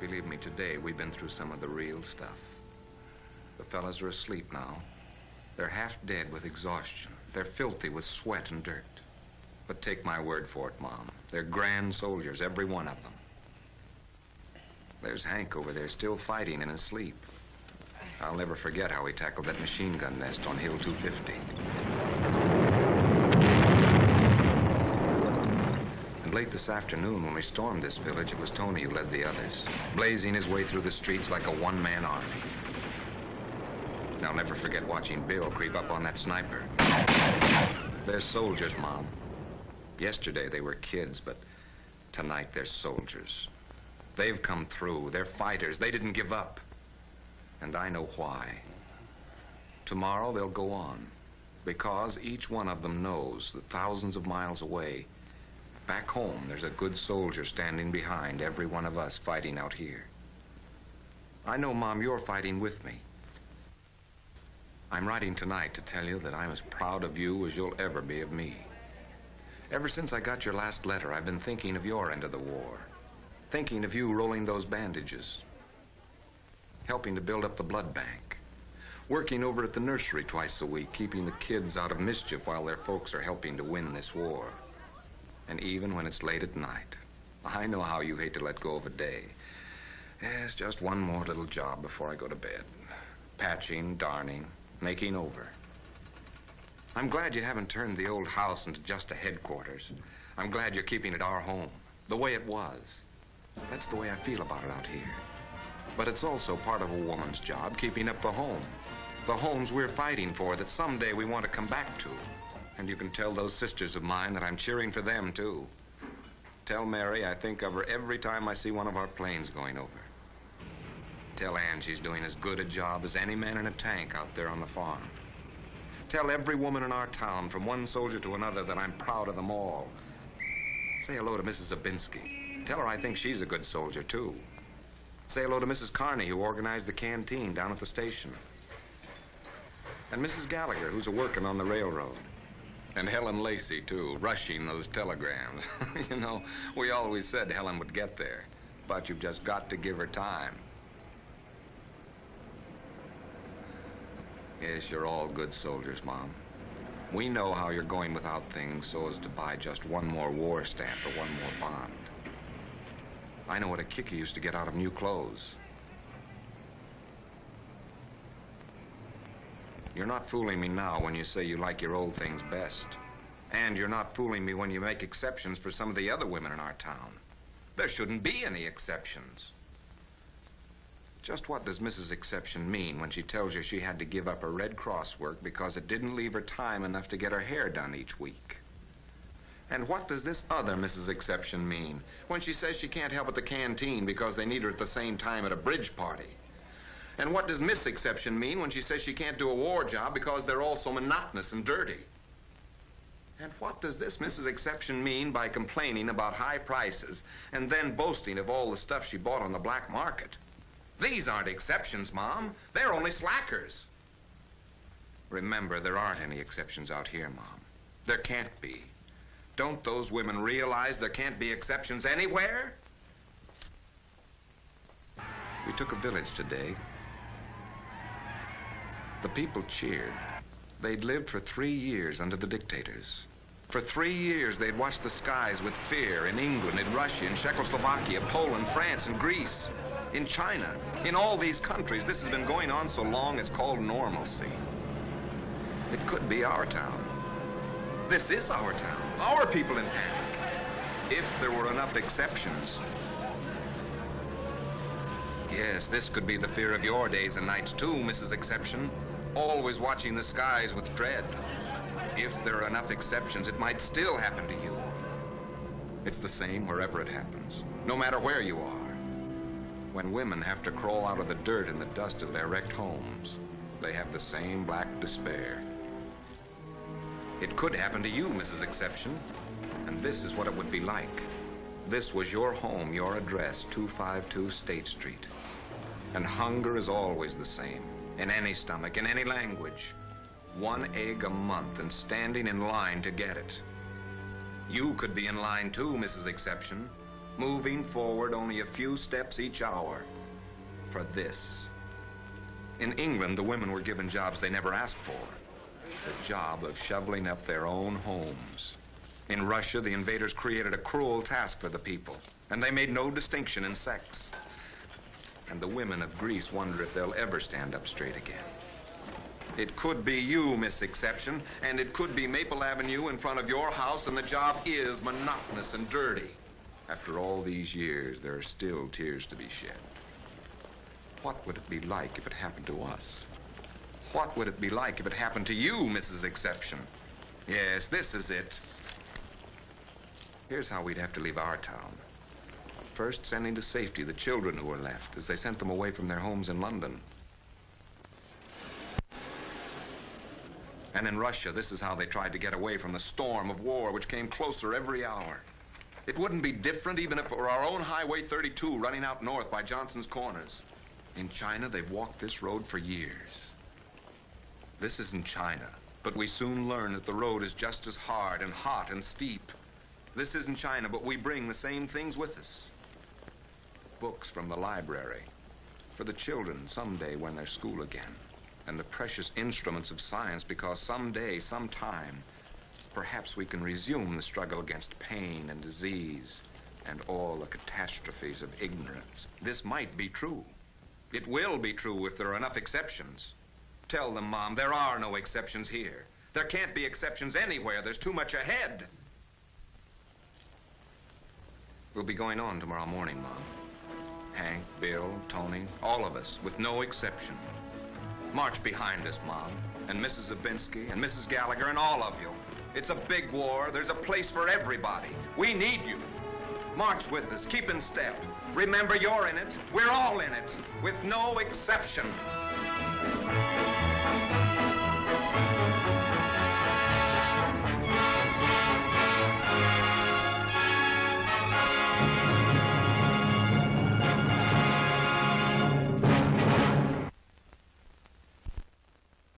Believe me, today we've been through some of the real stuff. The fellas are asleep now. They're half dead with exhaustion. They're filthy with sweat and dirt. But take my word for it, Mom. They're grand soldiers, every one of them. There's Hank over there still fighting in his sleep. I'll never forget how he tackled that machine gun nest on Hill 250. Late this afternoon, when we stormed this village, it was Tony who led the others, blazing his way through the streets like a one-man army. And I'll never forget watching Bill creep up on that sniper. They're soldiers, Mom. Yesterday they were kids, but tonight they're soldiers. They've come through. They're fighters. They didn't give up. And I know why. Tomorrow they'll go on. Because each one of them knows that thousands of miles away, back home, there's a good soldier standing behind every one of us fighting out here. I know, Mom, you're fighting with me. I'm writing tonight to tell you that I'm as proud of you as you'll ever be of me. Ever since I got your last letter, I've been thinking of your end of the war. Thinking of you rolling those bandages. Helping to build up the blood bank. Working over at the nursery twice a week, keeping the kids out of mischief while their folks are helping to win this war. And even when it's late at night, I know how you hate to let go of a day. Yes, just one more little job before I go to bed. Patching, darning, making over. I'm glad you haven't turned the old house into just a headquarters. I'm glad you're keeping it our home, the way it was. That's the way I feel about it out here. But it's also part of a woman's job, keeping up the home. The homes we're fighting for that someday we want to come back to. And you can tell those sisters of mine that I'm cheering for them, too. Tell Mary I think of her every time I see one of our planes going over. Tell Ann she's doing as good a job as any man in a tank out there on the farm. Tell every woman in our town, from one soldier to another, that I'm proud of them all. Say hello to Mrs. Zabinski. Tell her I think she's a good soldier, too. Say hello to Mrs. Carney, who organized the canteen down at the station. And Mrs. Gallagher, who's a working on the railroad. And Helen Lacey, too, rushing those telegrams. you know, we always said Helen would get there. But you've just got to give her time. Yes, you're all good soldiers, Mom. We know how you're going without things so as to buy just one more war stamp or one more bond. I know what a kick you used to get out of new clothes. You're not fooling me now when you say you like your old things best. And you're not fooling me when you make exceptions for some of the other women in our town. There shouldn't be any exceptions. Just what does Mrs. Exception mean when she tells you she had to give up her Red Cross work because it didn't leave her time enough to get her hair done each week? And what does this other Mrs. Exception mean when she says she can't help at the canteen because they need her at the same time at a bridge party? And what does Miss Exception mean when she says she can't do a war job because they're all so monotonous and dirty? And what does this Mrs. Exception mean by complaining about high prices and then boasting of all the stuff she bought on the black market? These aren't exceptions, Mom. They're only slackers. Remember, there aren't any exceptions out here, Mom. There can't be. Don't those women realize there can't be exceptions anywhere? We took a village today. The people cheered. They'd lived for three years under the dictators. For three years, they'd watched the skies with fear in England, in Russia, in Czechoslovakia, Poland, France, and Greece in China. In all these countries, this has been going on so long it's called normalcy. It could be our town. This is our town, our people in panic. If there were enough exceptions. Yes, this could be the fear of your days and nights too, Mrs. Exception. Always watching the skies with dread. If there are enough exceptions, it might still happen to you. It's the same wherever it happens, no matter where you are when women have to crawl out of the dirt and the dust of their wrecked homes, they have the same black despair. It could happen to you, Mrs. Exception, and this is what it would be like. This was your home, your address, 252 State Street. And hunger is always the same, in any stomach, in any language. One egg a month and standing in line to get it. You could be in line too, Mrs. Exception. moving forward only a few steps each hour for this. In England, the women were given jobs they never asked for. The job of shoveling up their own homes. In Russia, the invaders created a cruel task for the people, and they made no distinction in sex. And the women of Greece wonder if they'll ever stand up straight again. It could be you, Miss Exception, and it could be Maple Avenue in front of your house, and the job is monotonous and dirty. After all these years, there are still tears to be shed. What would it be like if it happened to us? What would it be like if it happened to you, Mrs. Exception? Yes, this is it. Here's how we'd have to leave our town. First, sending to safety the children who were left as they sent them away from their homes in London. And in Russia, this is how they tried to get away from the storm of war which came closer every hour. It wouldn't be different even if it were our own Highway 32 running out north by Johnson's Corners. In China, they've walked this road for years. This isn't China, but we soon learn that the road is just as hard and hot and steep. This isn't China, but we bring the same things with us. Books from the library for the children someday when they're school again. And the precious instruments of science because someday, sometime, perhaps we can resume the struggle against pain and disease and all the catastrophes of ignorance. This might be true. It will be true if there are enough exceptions. Tell them, Mom, there are no exceptions here. There can't be exceptions anywhere. There's too much ahead. We'll be going on tomorrow morning, Mom. Hank, Bill, Tony, all of us, with no exception. March behind us, Mom, and Mrs. Zabinski, and Mrs. Gallagher, and all of you. It's a big war. There's a place for everybody. We need you. March with us. Keep in step. Remember, you're in it. We're all in it, with no exception.